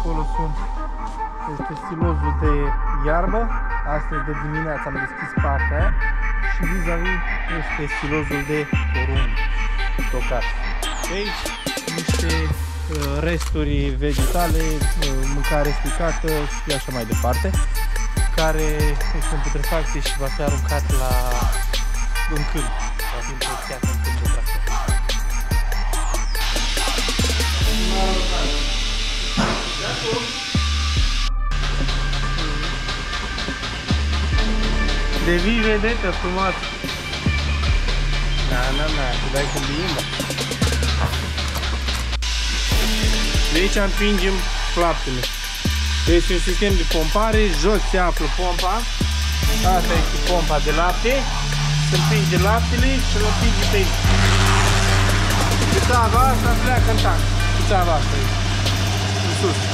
acolo sunt este silozul de iarbă. Astăzi de dimineață am deschis partea aia și vis-a-vis -vis este silozul de porumb tocat. Aici niște uh, resturi vegetale, uh, mâncare stricată și așa mai departe, care este în putrefacție și va fi aruncat la un câmp, va fi împrăștiat în Devii vedetă frumos. Na, na, na, tu dai când limba. De aici împingem laptele. Este un sistem de pompare, jos se află pompa. Asta este pompa de lapte. Se împinge laptele și îl împinge pe aici. Țava asta pleacă în tank. Țava asta e. În sus.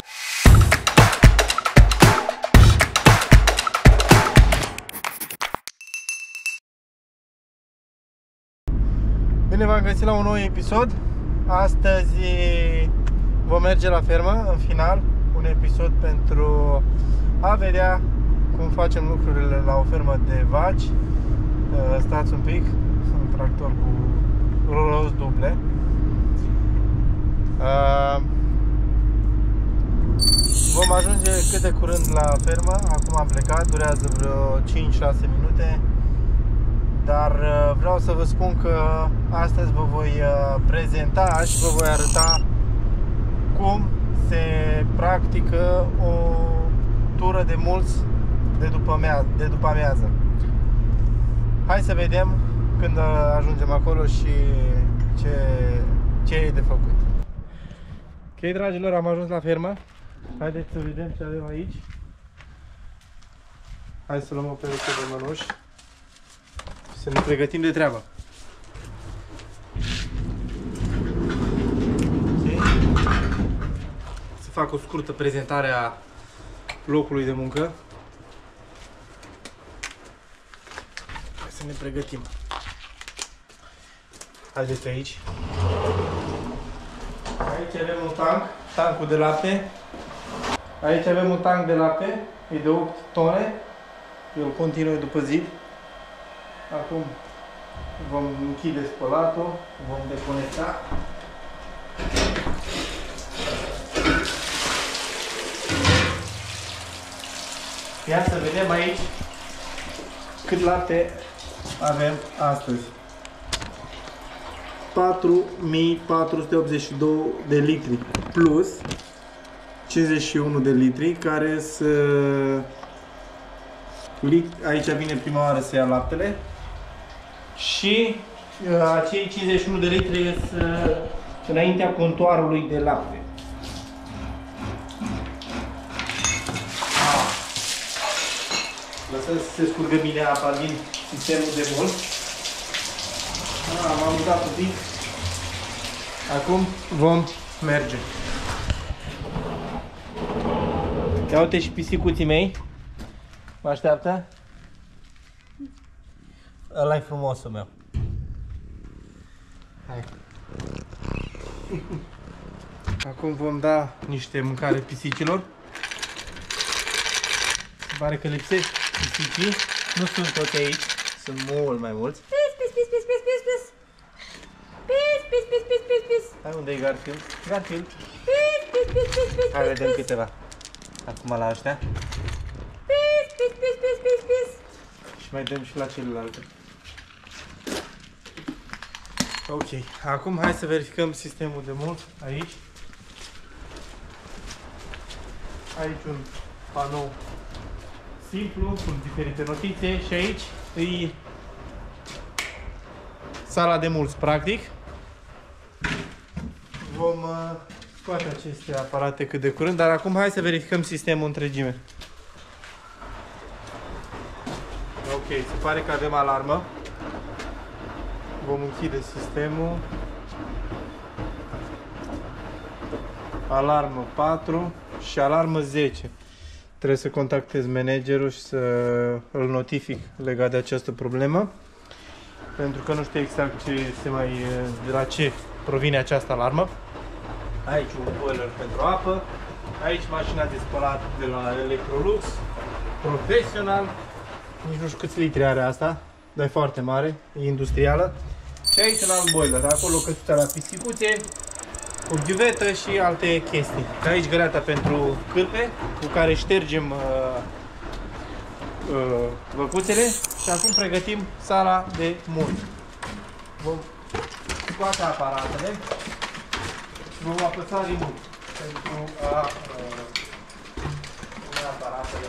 Bine v-am găsit la un nou episod. Astăzi vom merge la fermă, în final, un episod pentru a vedea cum facem lucrurile la o fermă de vaci. Stați un pic, un tractor cu rolos duble. Vom ajunge cât de curând la fermă. Acum am plecat, durează vreo 5-6 minute dar uh, vreau să vă spun că astăzi vă voi uh, prezenta și vă voi arăta cum se practică o tură de mulți de după, mea, de după amiază. Hai să vedem când uh, ajungem acolo și ce, ce e de făcut. Ok, dragilor, am ajuns la fermă. Haideți să vedem ce avem aici. Hai să luăm o pereche de mănuși. Să ne pregătim de treabă. Să fac o scurtă prezentare a locului de muncă. Hai să ne pregătim. Haideți aici. Aici avem un tank, tancul de lapte. Aici avem un tank de lapte, e de 8 tone. El continuă după zid. Acum vom închide spălatul, vom deconecta. Ia să vedem aici cât lapte avem astăzi. 4482 de litri plus 51 de litri care să aici vine prima oară să ia laptele și uh, acei 51 de litri sunt uh, înaintea contoarului de lapte. Ah. Lăsăm să se scurgă bine apa din sistemul de mult. Ah, am dat un pic. Acum vom merge. Ia uite și pisicuții mei. Mă așteaptă? Ăla e frumosul meu. Hai. Acum vom da niște mâncare pisicilor. Se pare că lipsește pisicii. Nu sunt toți aici, sunt mult mai mulți. Pis, pis, pis, pis, pis, pis, pis. Pis, pis, pis, pis, pis, pis. Hai, unde e Garfield? Garfield. Pis, pis, pis, pis, pis, Hai, vedem câteva. Acum la ăștia. Pis, pis, pis, pis, pis, pis. Și mai dăm și la celelalte. Ok, acum hai să verificăm sistemul de mult aici. Aici un panou simplu cu diferite notițe și aici e sala de mulți, practic. Vom uh, scoate aceste aparate cât de curând, dar acum hai să verificăm sistemul întregime. Ok, se pare că avem alarmă vom închide sistemul. Alarmă 4 și alarmă 10. Trebuie să contactez managerul și să îl notific legat de această problemă. Pentru că nu știu exact ce se mai, de la ce provine această alarmă. Aici un boiler pentru apă. Aici mașina de spălat de la Electrolux, profesional. Nici nu știu câți litri are asta, dar e foarte mare, e industrială. Și aici un alt boiler, acolo căsuța la pisicuțe, cu ghiuvetă și alte chestii. Aici găleata pentru cârpe, cu care ștergem uh, uh, văcuțele și acum pregătim sala de mult. Vom scoate aparatele și vom apăsa remove pentru a uh, pune aparatele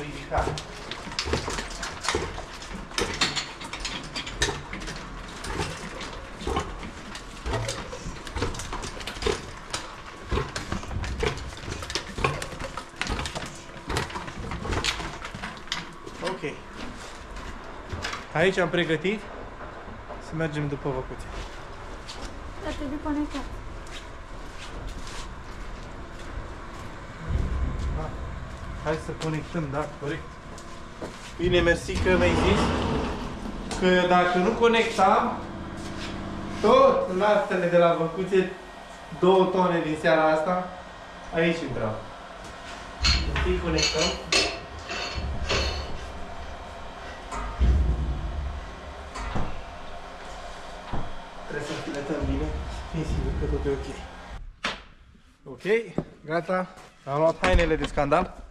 ridicate. Ok. Aici am pregătit să mergem după văcuțe. Dar trebuie conectat. Hai să conectăm, da, corect. Bine, mersi că mi-ai zis că dacă nu conectam, tot laptele de la văcuțe, două tone din seara asta, aici intrau. Întâi conectăm. Fii sigur că tot e ok. Ok, gata. Am luat hainele de scandal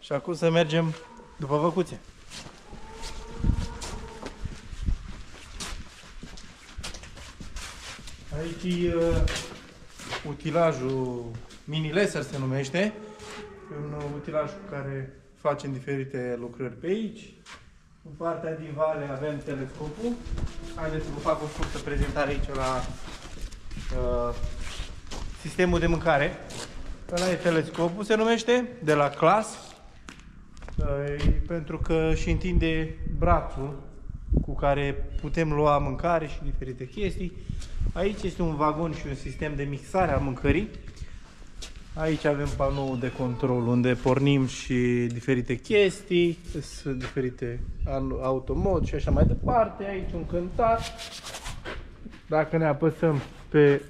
și acum să mergem după văcuțe. Aici e uh, utilajul mini laser se numește. E un uh, utilaj cu care facem diferite lucrări pe aici. În partea din vale avem telescopul. Haideți să vă fac o scurtă prezentare aici la uh, sistemul de mâncare. Ăla e telescopul, se numește, de la clas. Uh, pentru că și întinde brațul cu care putem lua mâncare și diferite chestii. Aici este un vagon și un sistem de mixare a mâncării. Aici avem panoul de control unde pornim și diferite chestii, sunt diferite automod și așa mai departe. Aici un cântar. Dacă ne apăsăm pe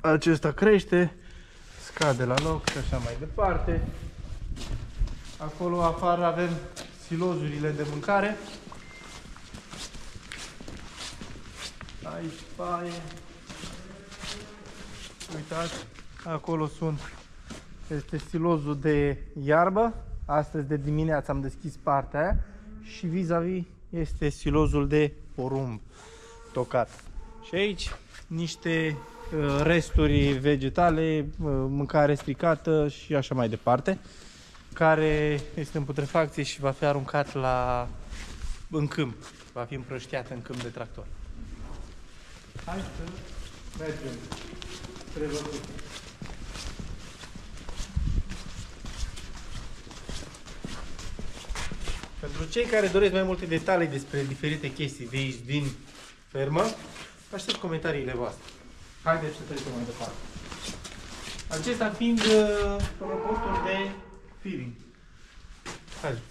acesta crește, scade la loc și așa mai departe. Acolo afară avem silozurile de mâncare. Aici paie. Uitați, acolo sunt este silozul de iarbă. Astăzi de dimineață am deschis partea aia și vis-a-vis -vis este silozul de porumb tocat. Și aici niște uh, resturi vegetale, uh, mâncare stricată și așa mai departe, care este în putrefacție și va fi aruncat la în câmp, va fi împrăștiat în câmp de tractor. Hai să mergem spre văzut. Pentru cei care doresc mai multe detalii despre diferite chestii de aici din fermă, aștept comentariile voastre. Haideți să trecem mai departe. Acesta fiind uh, raportul de feeding. Haideți.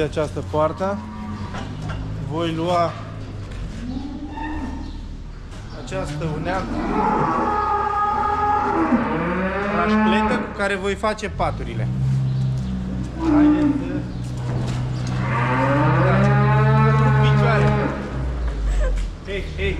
Deschide această poartă. Voi lua această unealtă rașpletă cu care voi face paturile. Haideți să... Cu picioare. Hei, hei.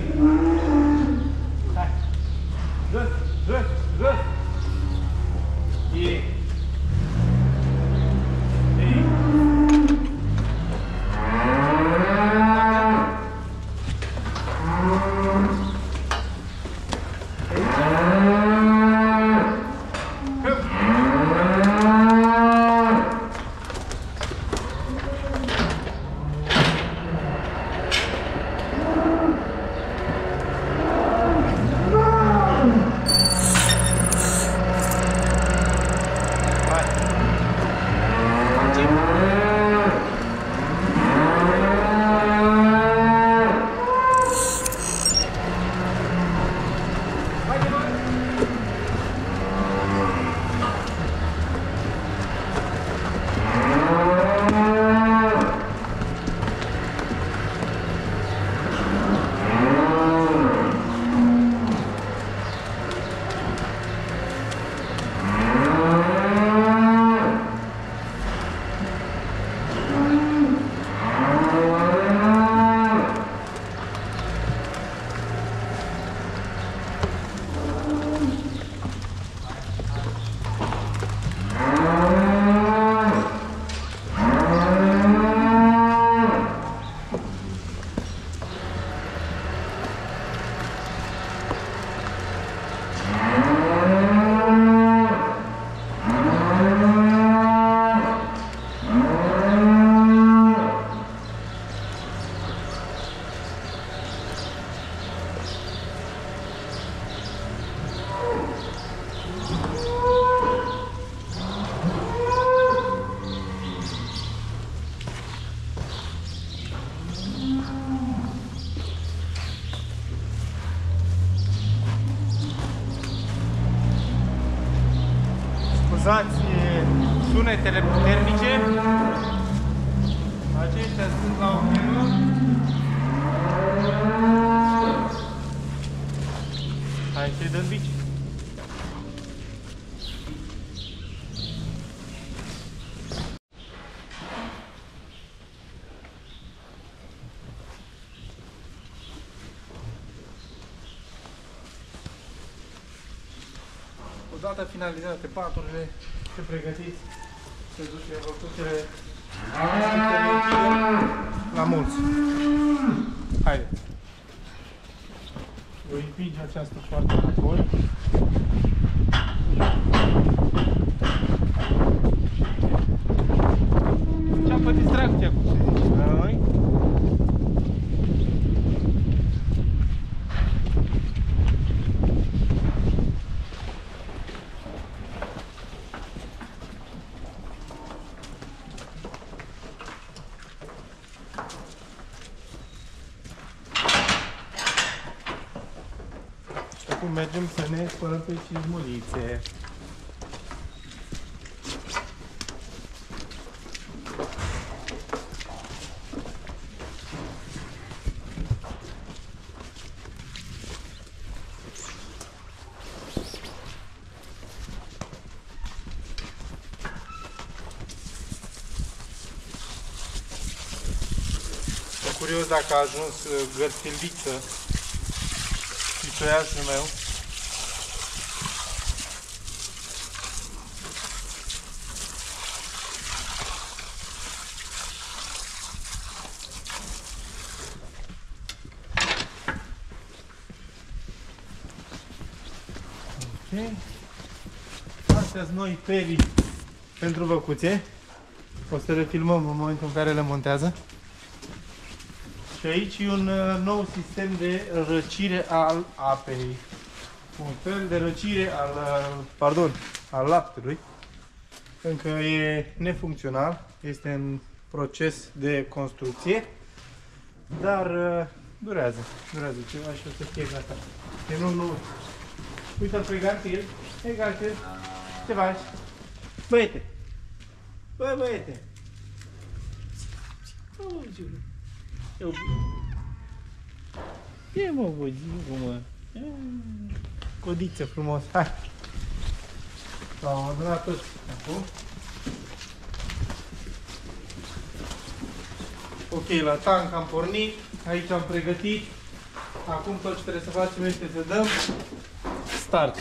Odată finalizate paturile, se pregătiți să duce rotuțele la mulți. Haide. Voi împinge această parte înapoi. Înceapă distracția, cum se zice la noi. Și acum mergem să ne spălăm pe cizmulițe. Sunt curios dacă a ajuns uh, gărțiliță Pitoiașul meu. Ok. Astea sunt noi perii pentru văcuțe. O să le filmăm în momentul în care le montează. Și aici e un uh, nou sistem de răcire al apei. Un fel de răcire al, uh, pardon, al laptelui. Încă e nefuncțional, este în proces de construcție, dar uh, durează, durează ceva și o să fie gata. E nu, nu. Uite-l pe Garfield. Hei Garfield, ce faci? Băiete! Bă, băiete! Auzi, eu... E mă, băgiu, mă. E, Codiță frumos, hai. L-am adunat toți acum. Ok, la tank am pornit, aici am pregătit. Acum tot ce trebuie să facem este să dăm start.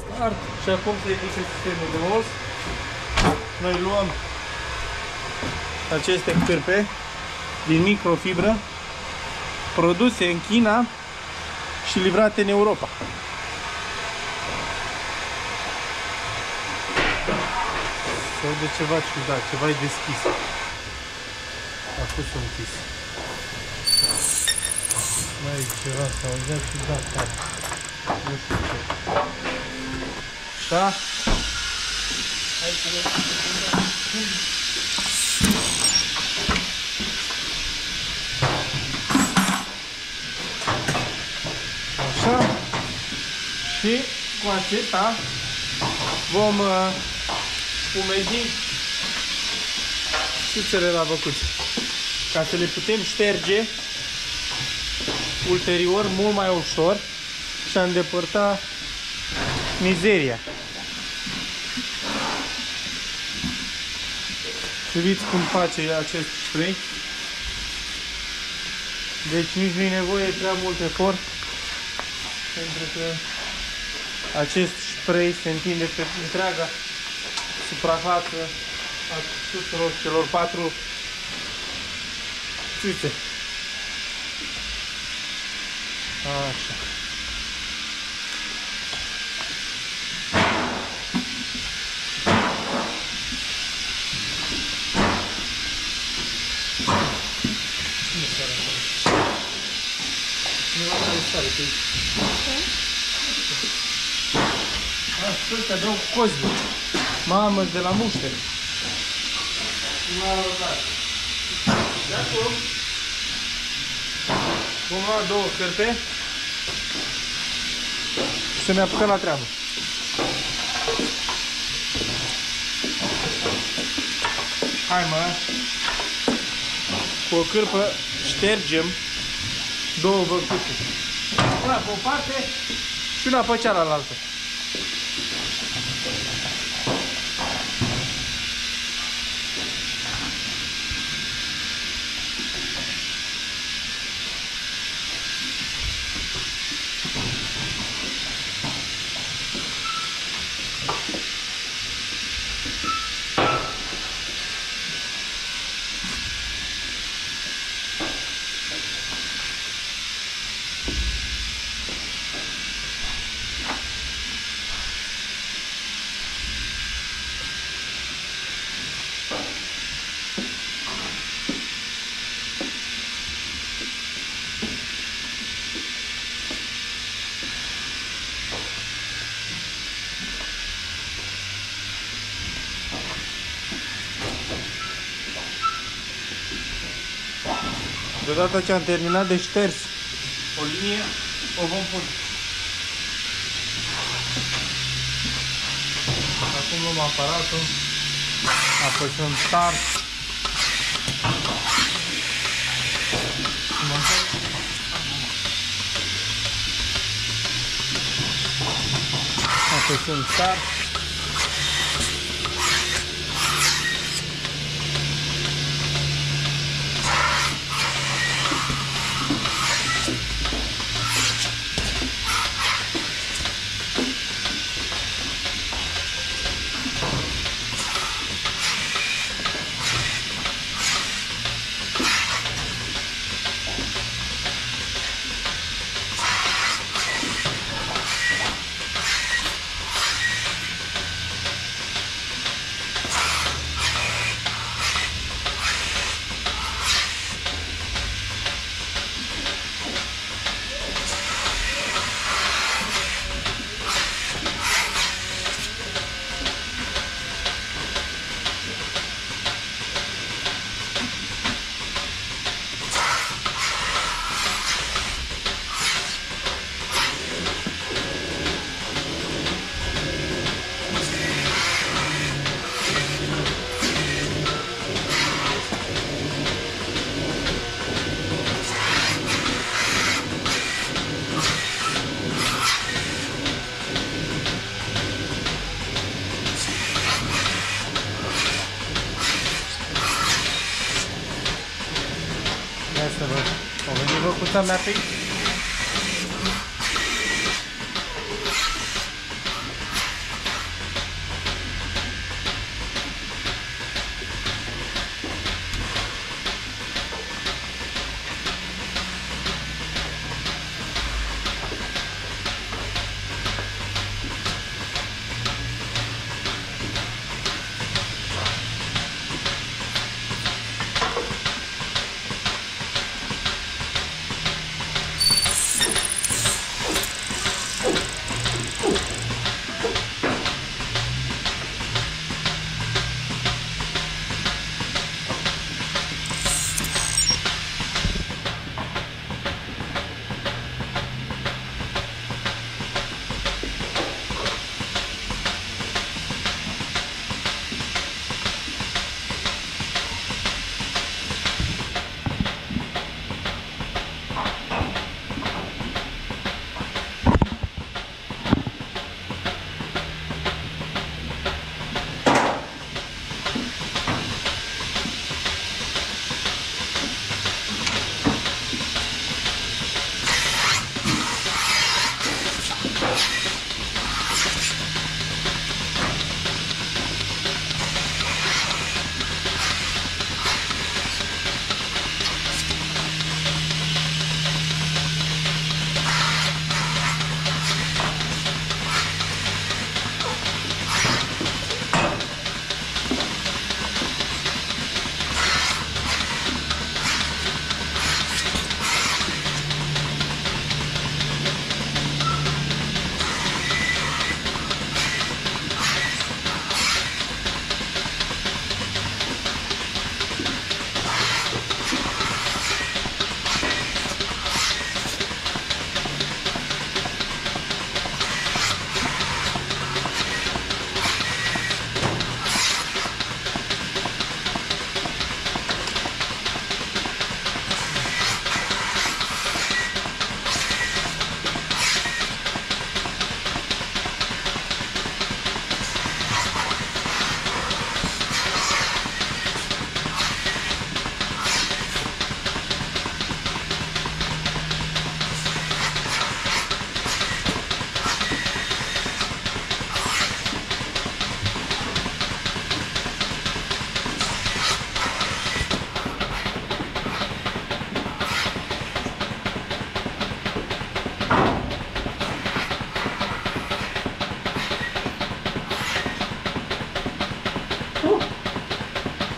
Start și acum se ridică sistemul de os. Noi luăm aceste cârpe din microfibră produse în China și livrate în Europa. Sau de ceva ciudat, ceva e deschis. A fost închis. Mai e ceva, s-a auzit ciudat, tare. Nu știu ce. Da? Hai să vedem. Așa. Și cu acesta vom uh, umezi șuțele la băcuți. Ca să le putem șterge ulterior mult mai ușor și a îndepărta mizeria. Priviți cum face acest spray. Deci nici nu e nevoie prea mult efort pentru că acest spray se întinde pe întreaga suprafață a tuturor celor patru țâțe. Așa. Ascultă, drog cosmic. Mamă, de la muște. M-a arătat. De acum. Două cărpe. Să ne apucăm la treabă. Hai mă! Cu o cârpă ștergem două văcuțe. Una pe o parte și una pe cealaltă. Deodată ce am terminat de șters o linie, o vom pune. Acum luăm aparatul, apăsăm start. Apăsăm start. sa mapping.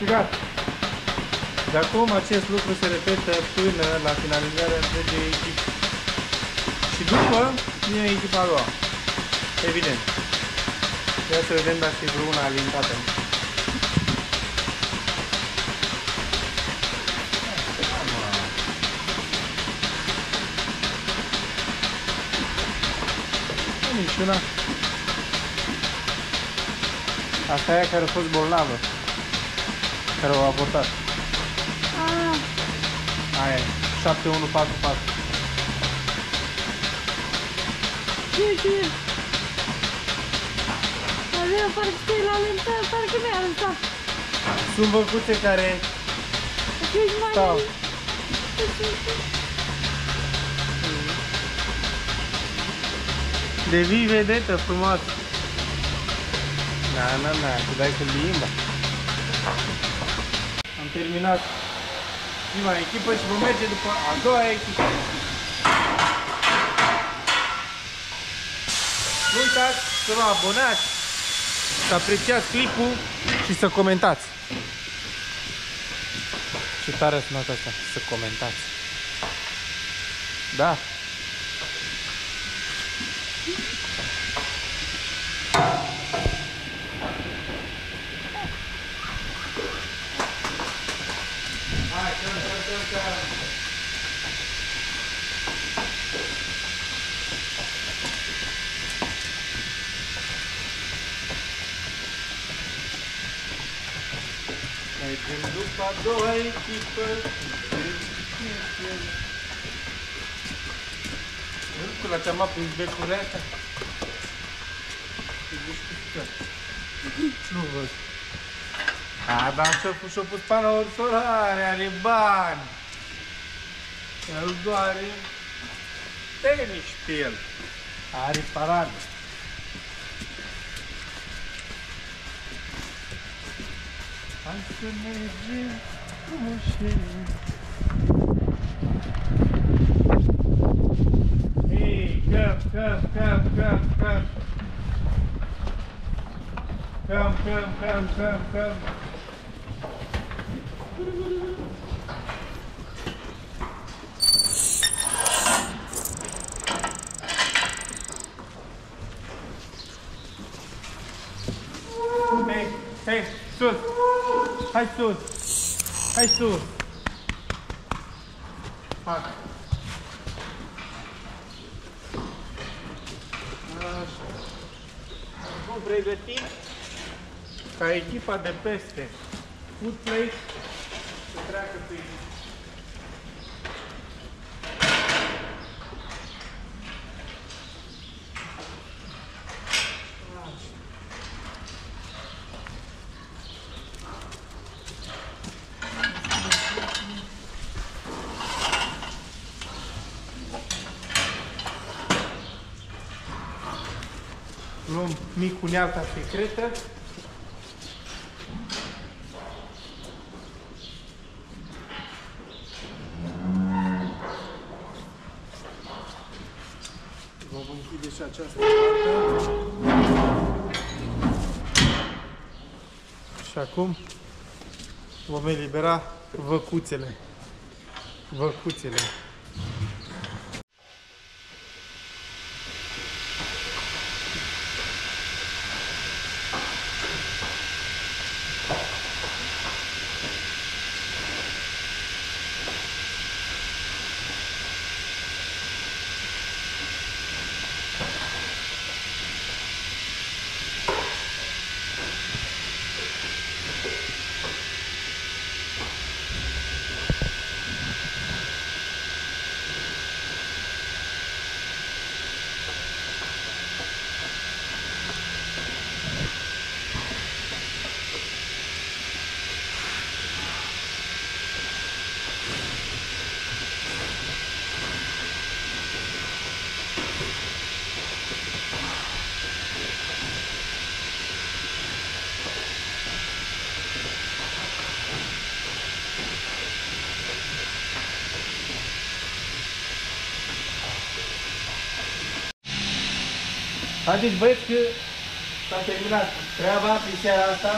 Mea pe aici. explicat. De acum acest lucru se repetă până la finalizarea întregii echipe. Și după vine echipa a doua. Evident. Ia să vedem dacă e vreuna alintată. Niciuna. Asta e aia care a fost bolnavă. Care au abortat. Ah, Aia e. 7144. ce, ce? Avea parcă te la alentat, parcă mi-a alentat. Sunt băcuțe care Ești mai... stau. Devii vedetă frumoasă. Na, na, na, tu dai cu limba. Am terminat prima echipă și vom merge după a doua echipă. Nu uitați să vă abonați, să apreciați clipul și să comentați. Ce tare a sunat asta, să comentați. Da. Mergem după a doua echipă. Nu, la ți-am prins becurile astea. Te duci cu scări. Nu văd. A, dar și-a pus, și-a pus panouri solare, are bani. El doare tenis pe el. Are paradă. Hasretici koşayım Hey come, come, Hai sus! Hai sus! Fac. Așa. Vom pregăti ca echipa de peste Food Place să treacă pe aici. Luăm mic unealta secretă. Vom închide și această parte. Și acum vom elibera văcuțele. Văcuțele. Haideți băieți că s-a terminat treaba pe seara asta.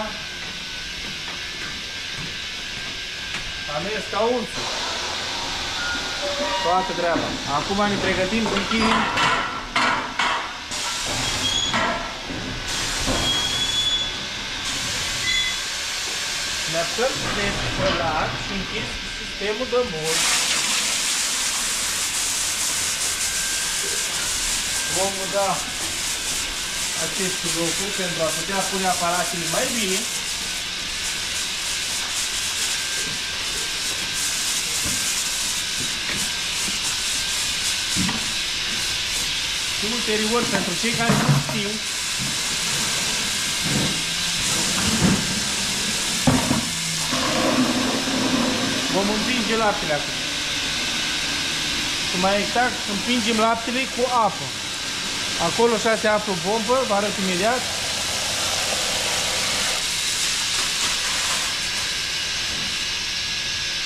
A mers ca unsul. Toată treaba. Acum ne pregătim să închidem Ne aflăm de spălat și închis sistemul de mult. Vom da aceste locuri pentru a putea pune aparatele mai bine. Și ulterior, pentru cei care nu știu, vom împinge laptele acum. Și mai exact, împingem laptele cu apă. Acolo așa se află o pompă, vă arăt imediat.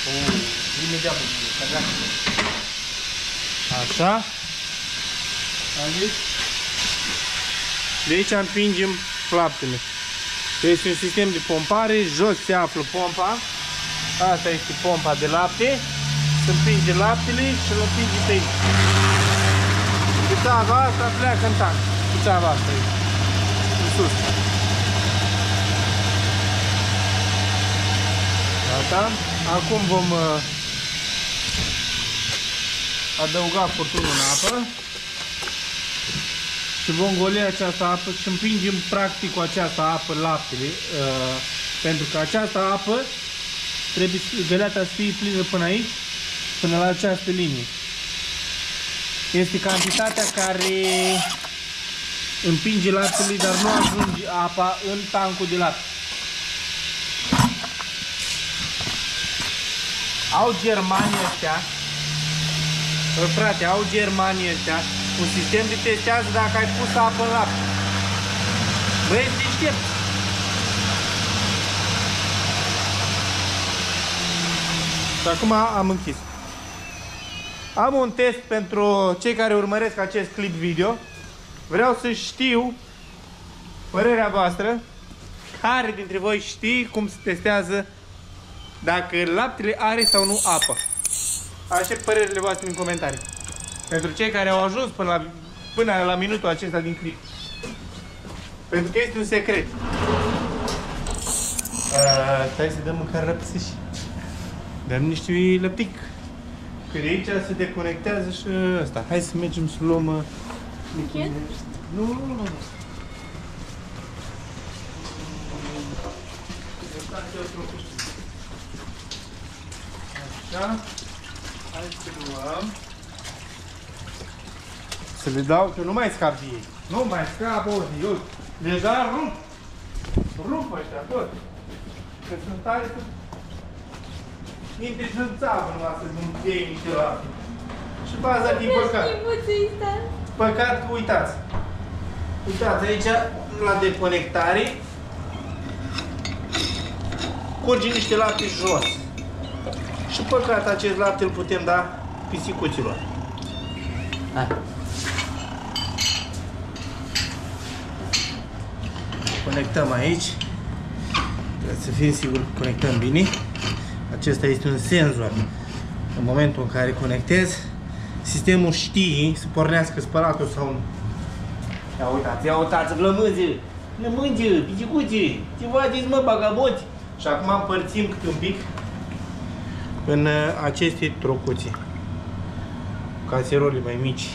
Oh, imediat Așa. De aici împingem laptele. Este un sistem de pompare, jos se află pompa. Asta este pompa de lapte. Se împinge laptele și îl împinge pe aici. Țava asta pleacă în tank. Țava asta e. În sus. Gata. Acum vom uh, adăuga furtunul în apă și vom goli această apă și împingem practic cu această apă laptele uh, pentru că această apă trebuie găleata să fie plină până aici până la această linie este cantitatea care împinge laptele, dar nu ajunge apa în tancul de lapte. Au germanii ăștia, frate, au germanii ăștia un sistem de testează dacă ai pus apă în lapte. Băi, ești deștept. Și acum am închis. Am un test pentru cei care urmăresc acest clip video. Vreau să știu părerea voastră. Care dintre voi știi cum se testează dacă laptele are sau nu apă? Aștept părerile voastre în comentarii. Pentru cei care au ajuns până la, până la minutul acesta din clip. Pentru că este un secret. Uh, stai să dăm mâncare răpsiși. Dăm niște lăptic. Că de aici se deconectează și ăsta. Hai să mergem să luăm... Uh, nu, nu, nu. Așa. Hai să luăm. Să le dau, că nu mai scap de ei. Nu mai scap, ori, uite. Deja rup. Rup ăștia tot. Că sunt tare să intri în țavă numai să nu iei niște lapte. Și baza din păcat. Păcat că uitați. Uitați, aici la deconectare curge niște lapte jos. Și păcat acest lapte îl putem da pisicuților. Hai. Conectăm aici. Trebuie să fim siguri că conectăm bine. Acesta este un senzor. În momentul în care conectez, sistemul știe să pornească spălatul sau nu. Ia uitați, ia uitați, flămânze, flămânge, picicuțe, ce faceți mă, bagaboți? Și acum împărțim câte un pic în uh, aceste trocuții. Caserole mai mici.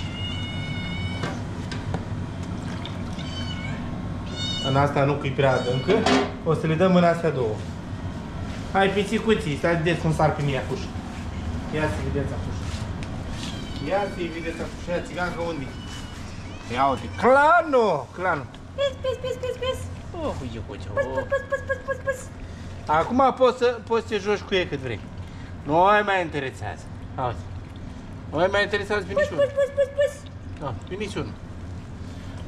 În asta nu că e prea adâncă, o să le dăm în astea două. Hai pisicuții, stai vedeți cum sar pe mine acuș. Ia să vedeți acuș. Ia să vedeți acuș. Ia țigancă unde Ia uite, clanu! Clanu. Pis, pis, pis, pis, pis. Oh, uite, uite, Pus, pus, pus, pus, pus, pus, pus. Acum poți să, poți să te joci cu ei cât vrei. Nu mai interesează. Auzi. Nu mai interesează pe Pus, niciunul. pus, pus, pus, pus. Nu, pe niciunul.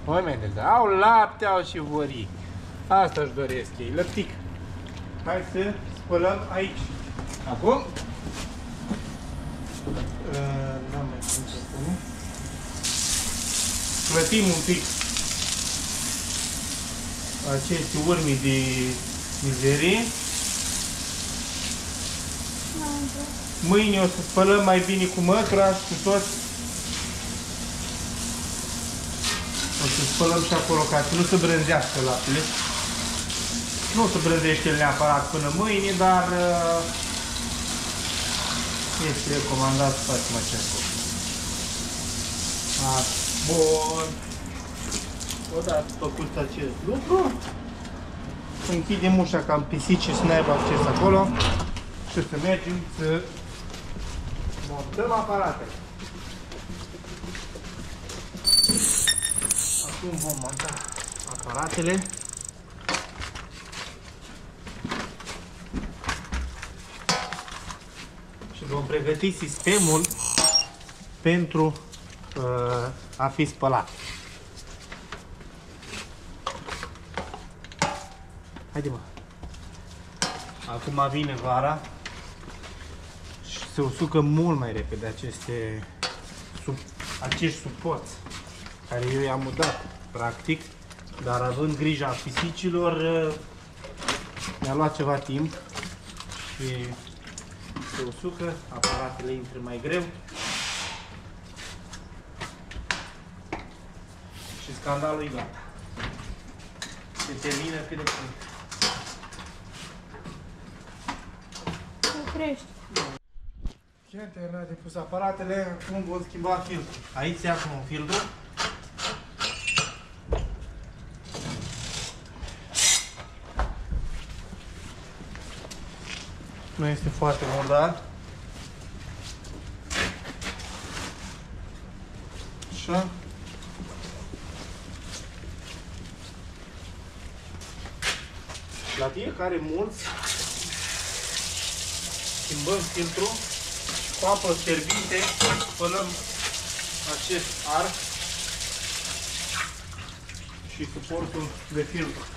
Nu mai interesează. Au lapte, au și vorii. Asta își doresc ei, lăptic. Hai să spălăm aici. Acum. Uh, N-am mai cum să spun. Plătim un pic aceste urmi de mizerie. Mâine o să spălăm mai bine cu măcra și cu tot. O să spălăm și acolo ca să nu se brânzească laptele. Nu se brânzește neapărat până mâine, dar uh, este recomandat să facem acest lucru. Bun. Odată făcut acest lucru, închidem ușa ca în pisici să n-aibă acces acolo și să mergem să montăm aparatele. Acum vom monta aparatele. Și vom pregăti sistemul pentru uh, a fi spălat. Haide mă. Acum vine vara și se usucă mult mai repede aceste sub, acești suporți care eu i-am udat practic, dar având grija pisicilor mi-a luat ceva timp și se usucă, aparatele intră mai greu și scandalul e gata. Se termină cât de curând. Oprești. Am terminat de pus aparatele, acum vom schimba filtrul. Aici se acum un filtru. Nu este foarte murdar. Așa. La fiecare mulți schimbăm filtrul și cu apă fierbinte spălăm acest arc și suportul de filtru.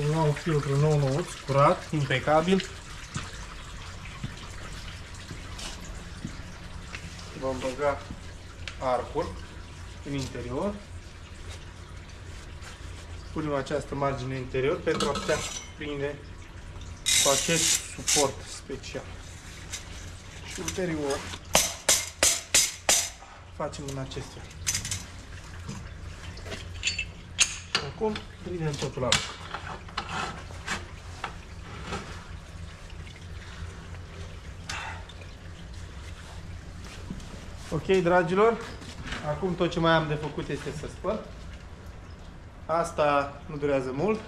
Un nou filtru nou nouț, curat, impecabil. Vom băga arcul în interior. Punem această margine interior pentru a putea prinde cu acest suport special. Și ulterior facem în acest fel. Acum prindem totul la loc. Ok, dragilor, acum tot ce mai am de făcut este să spăl. Asta nu durează mult,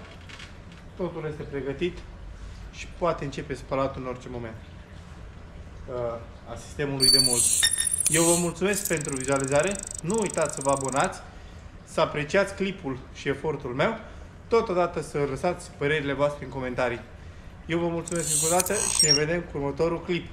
totul este pregătit și poate începe spălatul în orice moment uh, a sistemului de mult. Eu vă mulțumesc pentru vizualizare, nu uitați să vă abonați, să apreciați clipul și efortul meu, totodată să lăsați părerile voastre în comentarii. Eu vă mulțumesc încă o dată și ne vedem cu următorul clip.